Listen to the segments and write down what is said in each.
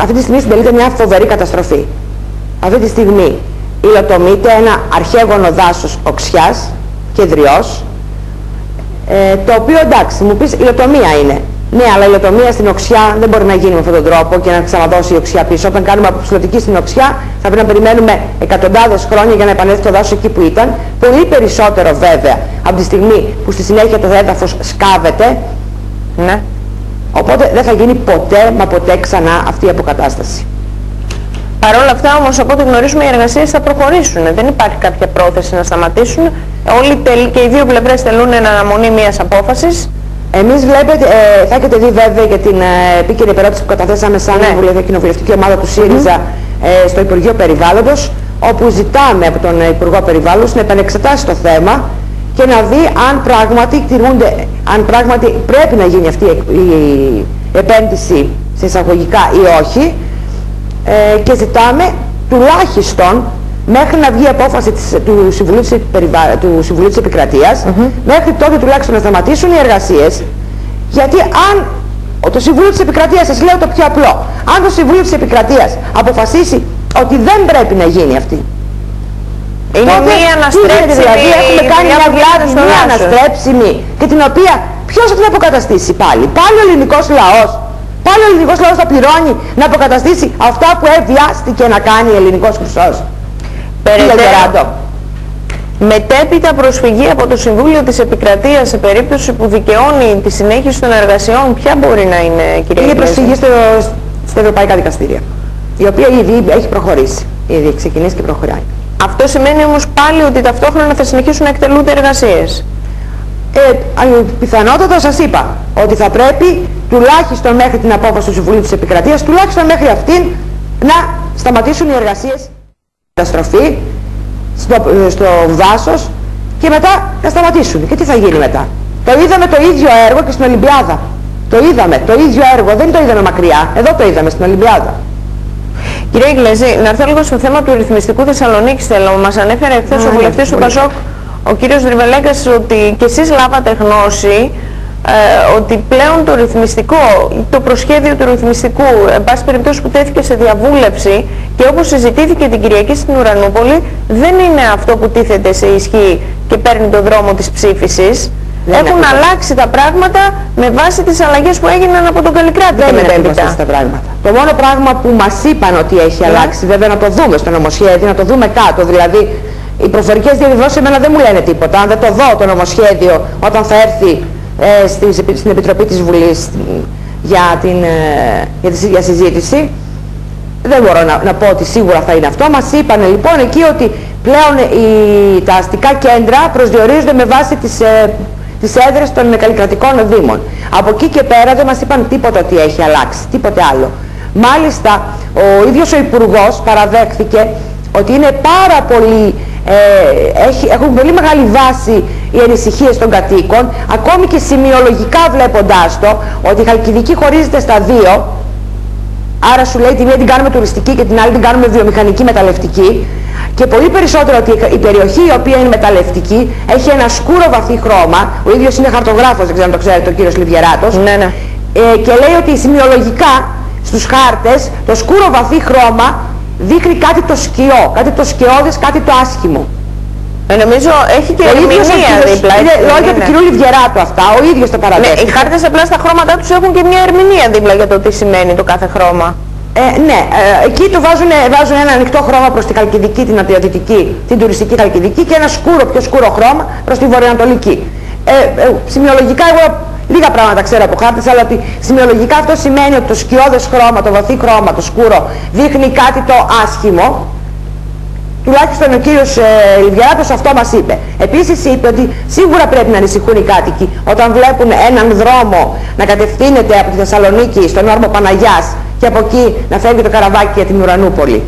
αυτή τη στιγμή συντελείται μια φοβερή καταστροφή. Αυτή τη στιγμή υλοτομείται ένα αρχαίγωνο δάσος οξιάς και δριός, ε, το οποίο εντάξει, μου πεις υλοτομία είναι. Ναι, αλλά η υλοτομία στην οξιά δεν μπορεί να γίνει με αυτόν τον τρόπο και να ξαναδώσει η οξιά πίσω. Όταν κάνουμε αποψηλωτική στην οξιά θα πρέπει να περιμένουμε εκατοντάδες χρόνια για να επανέλθει το δάσος εκεί που ήταν. Πολύ περισσότερο βέβαια από τη στιγμή που στη συνέχεια το έδαφος σκάβεται. Ναι. Οπότε δεν θα γίνει ποτέ μα ποτέ ξανά αυτή η αποκατάσταση. Παρ' όλα αυτά όμως από ό,τι γνωρίζουμε οι εργασίες θα προχωρήσουν. Δεν υπάρχει κάποια πρόθεση να σταματήσουν. Όλοι και οι δύο πλευρές θέλουν αναμονή μιας απόφασης. Εμείς βλέπετε, ε, θα έχετε δει βέβαια για την ε, επίκαιρη περίπτωση που καταθέσαμε σαν ναι. κοινοβουλευτική ομάδα του ΣΥΡΙΖΑ ε, στο Υπουργείο Περιβάλλοντος, όπου ζητάμε από τον Υπουργό Περιβάλλοντος να επανεξετάσει το θέμα και να δει αν πράγματι, αν πράγματι πρέπει να γίνει αυτή η επένδυση σε εισαγωγικά ή όχι. Ε, και ζητάμε τουλάχιστον μέχρι να βγει η απόφαση της, του, Συμβουλίου της, του Συμβουλίου της Επικρατείας, μέχρι τότε τουλάχιστον να σταματήσουν οι εργασίες, γιατί αν το Συμβούλιο της Επικρατείας, σας λέω το πιο απλό, αν το Συμβούλιο της Επικρατείας αποφασίσει ότι δεν πρέπει να γίνει αυτή, είναι τότε, μία αναστρέψιμη δηλαδή, έχουμε κάνει μια βλάβη, μία αναστρέψιμη και την οποία ποιος θα την αποκαταστήσει πάλι, πάλι ο ελληνικός λαός, πάλι ο ελληνικός λαός θα πληρώνει να αποκαταστήσει αυτά που εβιάστηκε να κάνει ο ελληνικός χρυσός. Περαιτέρω, μετέπειτα προσφυγή από το Συμβούλιο της Επικρατείας σε περίπτωση που δικαιώνει τη συνέχιση των εργασιών, ποια μπορεί να είναι, κυρία Είναι προσφυγή στο, στα Ευρωπαϊκά Δικαστήρια, η οποία ήδη έχει προχωρήσει, ήδη έχει ξεκινήσει και προχωράει. Αυτό σημαίνει όμως πάλι ότι ταυτόχρονα θα συνεχίσουν να εκτελούνται εργασίες. Ε, πιθανότατα σας είπα ότι θα πρέπει τουλάχιστον μέχρι την απόφαση του Συμβουλίου της Επικρατείας, τουλάχιστον μέχρι αυτήν να σταματήσουν οι εργασίες καταστροφή στο, στο δάσος και μετά να σταματήσουν. Και τι θα γίνει μετά; Το είδαμε το ίδιο έργο και στην Ολυμπιάδα. Το είδαμε, το ίδιο έργο, δεν το είδαμε μακριά, εδώ το είδαμε στην Ολυμπιάδα. Κύριε Ιγκλέζη, να έρθω λίγο στο θέμα του ρυθμιστικού Θεσσαλονίκη θέλω. Μας ανέφερε χθε ο βουλευτής του Πασόκ, ο κύριος Δριβελέγκας, ότι και εσείς λάβατε γνώση ε, ότι πλέον το ρυθμιστικό, το προσχέδιο του ρυθμιστικού, εν πάση περιπτώσει που τέθηκε σε διαβούλευση και όπως συζητήθηκε την Κυριακή στην Ουρανούπολη, δεν είναι αυτό που τίθεται σε ισχύ και παίρνει το δρόμο της ψήφισης. Έχουν αλλάξει τα πράγματα με βάση τις αλλαγές που έγιναν από τον Καλλικράτη δεν και μετέπειτα. τα πράγματα. Το μόνο πράγμα που μας είπαν ότι έχει ναι. αλλάξει, βέβαια να το δούμε στο νομοσχέδιο, να το δούμε κάτω, δηλαδή οι προφορικές διαβιβάσεις εμένα δεν μου λένε τίποτα. Αν δεν το δω το νομοσχέδιο όταν θα έρθει ε, στην Επιτροπή της Βουλής για, την, ε, για, τη, για συζήτηση. Δεν μπορώ να, να, πω ότι σίγουρα θα είναι αυτό. Μας είπαν λοιπόν εκεί ότι πλέον οι, τα αστικά κέντρα προσδιορίζονται με βάση τις, ε, τις έδρες των καλλικρατικών δήμων. Από εκεί και πέρα δεν μας είπαν τίποτα ότι έχει αλλάξει, τίποτε άλλο. Μάλιστα, ο ίδιος ο Υπουργός παραδέχθηκε ότι είναι πάρα πολύ ε, έχει, έχουν πολύ μεγάλη βάση οι ανησυχίες των κατοίκων, ακόμη και σημειολογικά βλέποντάς το, ότι η Χαλκιδική χωρίζεται στα δύο, άρα σου λέει τη μία την κάνουμε τουριστική και την άλλη την κάνουμε βιομηχανική μεταλλευτική, και πολύ περισσότερο ότι η περιοχή η οποία είναι μεταλλευτική έχει ένα σκούρο βαθύ χρώμα, ο ίδιος είναι χαρτογράφος, δεν ξέρω αν το ξέρετε, ο κύριος Λιβιεράτος, ναι, ναι. Ε, και λέει ότι σημειολογικά στους χάρτες το σκούρο βαθύ χρώμα δείχνει κάτι το σκιό, κάτι το σκιώδες, κάτι το άσχημο. Ε, νομίζω έχει και ερμηνεία δίπλα. Είναι λόγια του κυρίου Λιβιεράτου αυτά, ο ίδιος τα παραδέχεται. Ναι, οι χάρτες απλά στα χρώματά τους έχουν και μια ερμηνεία δίπλα για το τι σημαίνει το κάθε χρώμα. Ε, ναι, ε, εκεί το βάζουν, βάζουν ένα ανοιχτό χρώμα προς τη Χαλκιδική, την Ανατολική, την τουριστική Χαλκιδική και ένα σκούρο, πιο σκούρο χρώμα προς τη Βορειοανατολική. Ε, ε, σημειολογικά εγώ Λίγα πράγματα ξέρω από χάρτες, αλλά ότι σημειολογικά αυτό σημαίνει ότι το σκιώδες χρώμα, το βαθύ χρώμα, το σκούρο, δείχνει κάτι το άσχημο. Τουλάχιστον ο κύριος ε, αυτό μας είπε. Επίσης είπε ότι σίγουρα πρέπει να ανησυχούν οι κάτοικοι όταν βλέπουν έναν δρόμο να κατευθύνεται από τη Θεσσαλονίκη στον όρμο Παναγιάς και από εκεί να φεύγει το καραβάκι για την Ουρανούπολη.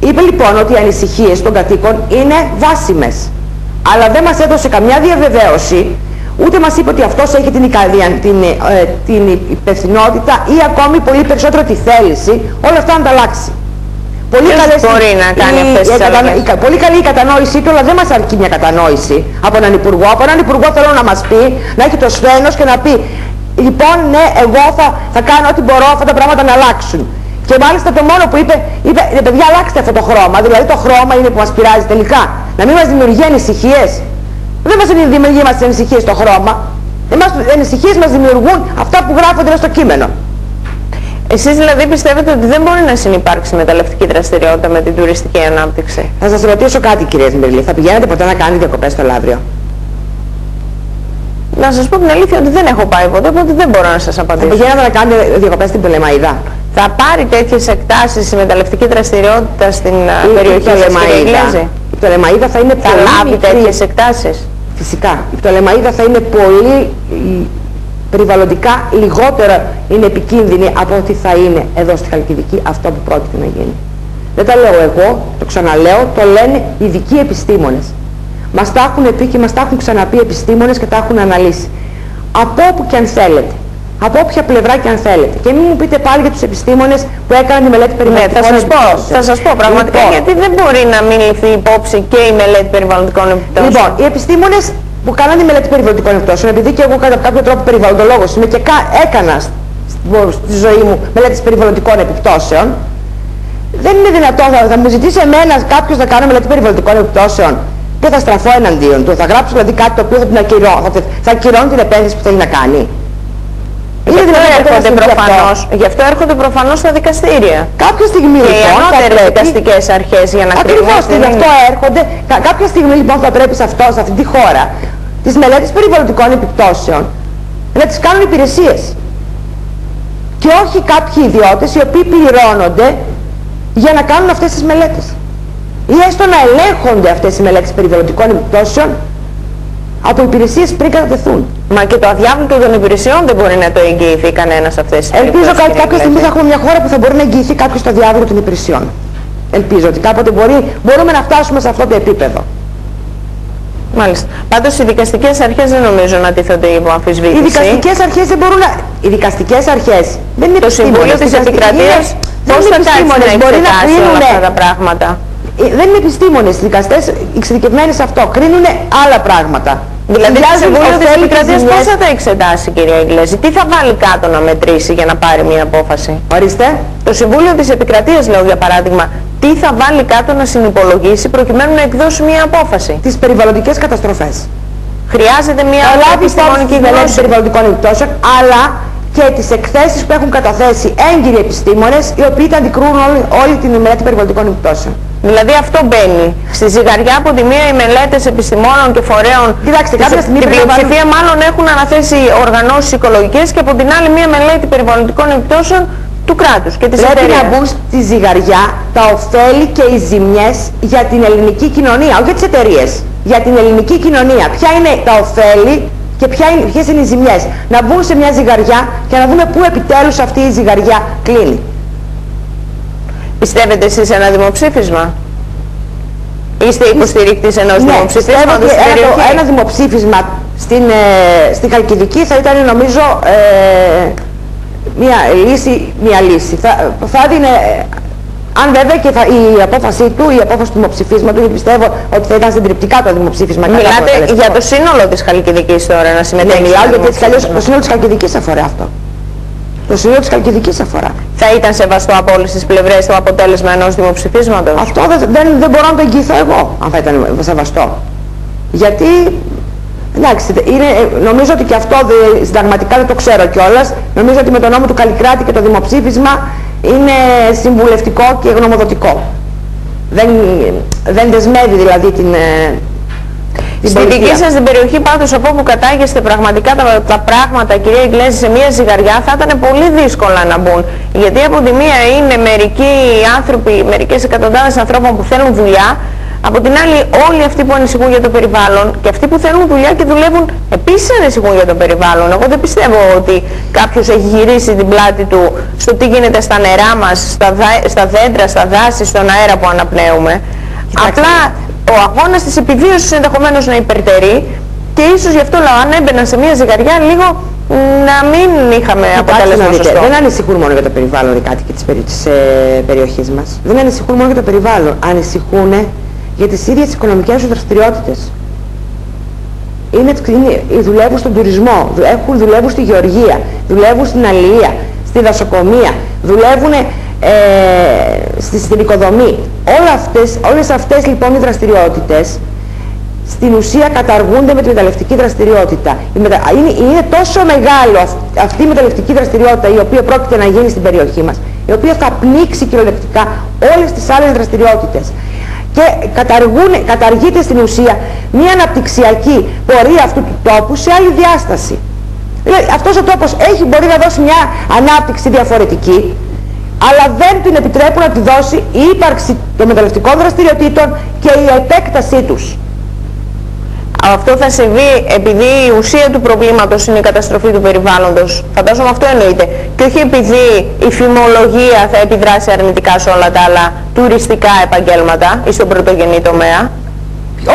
Είπε λοιπόν ότι οι ανησυχίες των κατοίκων είναι βάσιμες. Αλλά δεν μας έδωσε καμιά διαβεβαίωση Ούτε μας είπε ότι αυτός έχει την, την, ε, την υπευθυνότητα ή ακόμη πολύ περισσότερο τη θέληση όλα αυτά να τα αλλάξει. Πολύ καλές, μπορεί να κάνει αυτές τις η, Πολύ καλή η κατανόησή του, αλλά δεν μας αρκεί μια κατανόηση από έναν υπουργό. Από έναν υπουργό θέλω να μας πει, να έχει το σφένος και να πει Λοιπόν, ναι, εγώ θα, θα κάνω ό,τι μπορώ αυτά τα πράγματα να αλλάξουν. Και μάλιστα το μόνο που είπε, είπε «Ε, παιδιά αλλάξτε αυτό το χρώμα, δηλαδή το χρώμα είναι που μας πειράζει τελικά. Να μην μας δημιουργεί ανησυχίες. Δεν μας δημιουργεί μας ανησυχίες το χρώμα. Εμάς οι ανησυχίες μας δημιουργούν αυτά που γράφονται στο κείμενο. Εσείς δηλαδή πιστεύετε ότι δεν μπορεί να συνεπάρξει μεταλλευτική δραστηριότητα με την τουριστική ανάπτυξη; Θα σας ρωτήσω κάτι κυρία Σμυρλή. Θα πηγαίνετε ποτέ να κάνετε διακοπές στο Λαύριο; Να σας πω την αλήθεια ότι δεν έχω πάει ποτέ, οπότε δεν μπορώ να σας Θα απαντήσω. πηγαίνετε να κάνετε διακοπές στην Πτολεμαϊδά. Θα πάρει τέτοιες εκτάσεις η μεταλλευτική δραστηριότητα στην α, Η- η περιοχή σας, κύριε Πτολεμαΐδα- Γκλέζη. Η Πτολεμαΐδα θα είναι Θα πολύ λάβει μικρή. τέτοιες εκτάσεις; Φυσικά. Η Πτολεμαΐδα θα είναι πολύ η, περιβαλλοντικά λιγότερο είναι επικίνδυνη από ό,τι θα είναι εδώ στη Χαλκιδική αυτό που πρόκειται να γίνει. Δεν τα λέω εγώ, το ξαναλέω, το λένε οι ειδικοί επιστήμονες. Μας τα έχουν πει και μας τα έχουν ξαναπεί επιστήμονες και τα έχουν αναλύσει. Από όπου και αν θέλετε. Από όποια πλευρά και αν θέλετε. Και μην μου πείτε πάλι για τους επιστήμονες που έκαναν τη μελέτη Ναι, περιβαλλοντικών θα σας πω, επιπτώσεων. θα σας πω πραγματικά Λοιπόν, γιατί δεν μπορεί να μην ληφθεί υπόψη και η μελέτη περιβαλλοντικών επιπτώσεων. Λοιπόν, οι επιστήμονες που κάνανε τη μελέτη περιβαλλοντικών επιπτώσεων, επειδή και εγώ κατά κάποιο τρόπο περιβαλλοντολόγος είμαι και κα- έκανα στη- στη ζωή μου μελέτη περιβαλλοντικών επιπτώσεων, δεν είναι δυνατόν, θα, θα μου ζητήσει εμένα κάποιος να κάνω μελέτη περιβαλλοντικών επιπτώσεων και θα στραφώ εναντίον του; Θα γράψω δηλαδή κάτι το οποίο θα την ακυρώνω, θα, θα ακυρώνω την επένδυση που θέλει να κάνει. Γι' αυτό, δυνατόν να έρχονται συμβεί αυτό; προφανώς, γι' αυτό έρχονται προφανώς στα δικαστήρια. Κάποια στιγμή Και οι λοιπόν θα ανώτερες πρέπει δικαστικές αρχές για να κρίνουν. Ακριβώς έτσι και δεν γι' αυτό είναι. έρχονται. Κα- κάποια στιγμή λοιπόν θα πρέπει σε, αυτό, σε αυτή τη χώρα τις μελέτες περιβαλλοντικών επιπτώσεων να τις κάνουν υπηρεσίες. Και όχι κάποιοι ιδιώτες οι οποίοι πληρώνονται για να κάνουν αυτές τις μελέτες. Ή έστω να ελέγχονται αυτές οι μελέτες περιβαλλοντικών επιπτώσεων από υπηρεσίες πριν κατατεθούν. Μα και το αδιάβλητο των υπηρεσιών δεν μπορεί να το εγγυηθεί κανένας σε αυτές τις Ελπίζω περιπτώσεις, κα- κύριε κάποια στιγμή Γκλέζη. θα έχουμε μια χώρα που θα μπορεί να εγγυηθεί κάποιος το διάβολο των υπηρεσιών. Ελπίζω ότι κάποτε μπορεί, μπορούμε να φτάσουμε σε αυτό το επίπεδο. Μάλιστα. Πάντως οι δικαστικές αρχές δεν νομίζω να τίθονται υπό Οι αμφισβήτηση. δικαστικές αρχές δεν μπορούν να... Οι δικαστικές αρχές δεν είναι Το Συμβούλιο επιστήμονες. της Δικαστικοί Επικρατείας είναι- πώς δεν θα είναι κάτσει να επιστήμονες. Μπορεί να εξετάσει όλα κρίνουν... αυτά τα πράγματα; Ε, Δεν είναι επιστήμονες. Οι δικαστές εξειδικευμένοι σε αυτό. Κρίνουν άλλα πράγματα. Δηλαδή το Συνδυάζουν Συμβούλιο της ωφέλη και Επικρατείας πώς ζημιές. θα τα εξετάσει κυρία Ιγκλέζη, τι θα βάλει κάτω να μετρήσει για να πάρει μια απόφαση; Ορίστε. Το Συμβούλιο της Επικρατείας λέω για παράδειγμα, τι θα βάλει κάτω να συνυπολογίσει προκειμένου να εκδώσει μια απόφαση; Τις περιβαλλοντικές καταστροφές. Χρειάζεται μια Θα λάβει υπόψη επιστημονική τις μελέτες γνώση. περιβαλλοντικών επιπτώσεων, αλλά και τις εκθέσεις που έχουν καταθέσει έγκυροι επιστήμονες, οι οποίοι τα αντικρούν όλη, όλη την μελέτη περιβαλλοντικών επιπτώσεων. Δηλαδή αυτό μπαίνει. Στη ζυγαριά από τη μία οι μελέτες επιστημόνων και φορέων Κοιτάξτε, της- κάποια στιγμή την πρέπει να πλειοψηφία μάλλον έχουν αναθέσει οργανώσεις οικολογικές και από την άλλη μία μελέτη περιβαλλοντικών επιπτώσεων του κράτους και της Πρέπει να εταιρείας. μπουν στη ζυγαριά τα ωφέλη και οι ζημιές για την ελληνική κοινωνία, όχι για τις εταιρείες. Για την ελληνική κοινωνία. Ποια είναι τα ωφέλη και ποια είναι, ποιες είναι οι ζημιές. Να μπουν σε μια ζυγαριά και να δούμε πού επιτέλους αυτή η ζυγαριά κλείνει. Πιστεύετε εσείς σε ένα δημοψήφισμα; Είστε υποστηρίκτης ενός Ναι, πιστεύω δημοψηφίσματος ότι στην ένα, το- περιοχή; ένα δημοψήφισμα στην, ε, στη Χαλκιδική θα ήταν νομίζω ε, μια λύση, μια λύση. Θα, θα δίνε, ε, αν βέβαια και θα, η απόφασή του, η απόφαση του δημοψηφίσματος, γιατί πιστεύω ότι θα ήταν συντριπτικά το δημοψήφισμα. κατά Μιλάτε αποτελεσματικό. για το σύνολο της Χαλκιδικής τώρα να Ναι, συμμετέχει. μιλάω στο γιατί έτσι κι αλλιώς το δημοψήφισμα. σύνολο της Χαλκιδικής αφορά αυτό. Το σύνολο της Χαλκιδικής αφορά. Θα ήταν σεβαστό από όλες τις πλευρές το αποτέλεσμα ενός δημοψηφίσματος; Αυτό δεν, δεν, δεν μπορώ να το εγγυηθώ εγώ, αν θα ήταν σεβαστό. Γιατί, εντάξει, είναι, ε, νομίζω ότι και αυτό δε- συνταγματικά δεν το ξέρω κιόλας. Νομίζω ότι με τον νόμο του Καλλικράτη και το δημοψήφισμα είναι συμβουλευτικό και γνωμοδοτικό. Δεν, δεν δεσμεύει δηλαδή την, ε, την Στη πολιτεία. δική σας την περιοχή πάντως από όπου κατάγεστε πραγματικά τα, τα πράγματα κυρία Ιγκλέζη σε μια ζυγαριά θα ήταν πολύ δύσκολα να μπουν. Γιατί από τη μία είναι μερικοί άνθρωποι, μερικές εκατοντάδες ανθρώπων που θέλουν δουλειά, από την άλλη όλοι αυτοί που ανησυχούν για το περιβάλλον και αυτοί που θέλουν δουλειά και δουλεύουν επίσης ανησυχούν για το περιβάλλον. Εγώ δεν πιστεύω ότι κάποιος έχει γυρίσει την πλάτη του στο τι γίνεται στα νερά μας, στα, δά- στα δέντρα, στα δάση, στον αέρα που αναπνέουμε. Απλά ο αγώνας της επιβίωσης ενδεχομένως να υπερτερεί και ίσως γι' αυτό λέω αν έμπαιναν σε μια ζυγαριά λίγο να μην είχαμε Κοιτάξτε αποτέλεσμα να δείτε, σωστό. Δεν ανησυχούν μόνο για το περιβάλλον οι κάτοικοι της, περι... της ε, περιοχής μας. Δεν ανησυχούν μόνο για το περιβάλλον. Ανησυχούν για τις ίδιες οικονομικές τους δραστηριότητες. Είναι, είναι, δουλεύουν στον τουρισμό, δου- έχουν, δουλεύουν στη γεωργία, δουλεύουν στην αλληλεία, στη δασοκομεία, δουλεύουν ε, στην οικοδομή. Όλα αυτές, όλες αυτές λοιπόν οι δραστηριότητες στην ουσία καταργούνται με τη μεταλλευτική δραστηριότητα. Είναι, είναι τόσο μεγάλο αυτή η μεταλλευτική δραστηριότητα η οποία πρόκειται να γίνει στην περιοχή μας, η οποία θα πνίξει κυριολεκτικά όλες τις άλλες δραστηριότητες και καταργούν, καταργείται στην ουσία μια αναπτυξιακή πορεία αυτού του τόπου σε άλλη διάσταση. Δηλαδή αυτός ο τόπος έχει, μπορεί να δώσει μια ανάπτυξη διαφορετική, αλλά δεν την επιτρέπουν να τη δώσει η ύπαρξη των μεταλλευτικών δραστηριοτήτων και η επέκτασή τους. Αυτό θα συμβεί επειδή η ουσία του προβλήματος είναι η καταστροφή του περιβάλλοντος. Φαντάζομαι αυτό εννοείται. Και όχι επειδή η φημολογία θα επιδράσει αρνητικά σε όλα τα άλλα τουριστικά επαγγέλματα ή στον πρωτογενή τομέα.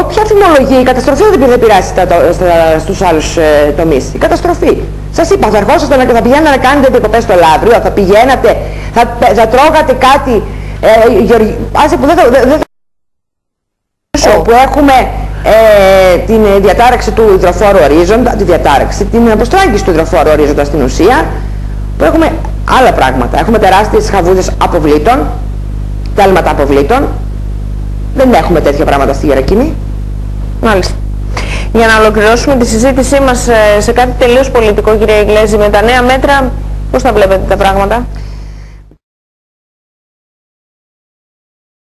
Όποια φημολογία, η καταστροφή δεν θα επηρεάσει στα, στα, στους άλλους ε, τομείς. Η καταστροφή. Σας είπα, θα ερχόσασταν και θα πηγαίνατε να κάνετε διακοπές στο Λαύριο, θα πηγαίνατε, θα, θα τρώγατε κάτι, ε, άσε που δεν θα... Δεν, όπου έχουμε ε, την διατάραξη του υδροφόρου ορίζοντα, τη διατάραξη, την αποστράγγιση του υδροφόρου ορίζοντα στην ουσία, που έχουμε άλλα πράγματα. Έχουμε τεράστιες χαβούδες αποβλήτων, τέλματα αποβλήτων. Δεν έχουμε τέτοια πράγματα στη Γερακίνη. Μάλιστα. Για να ολοκληρώσουμε τη συζήτησή μας ε, σε κάτι τελείως πολιτικό, κύριε Ιγλέζη, με τα νέα μέτρα, πώς θα βλέπετε τα πράγματα;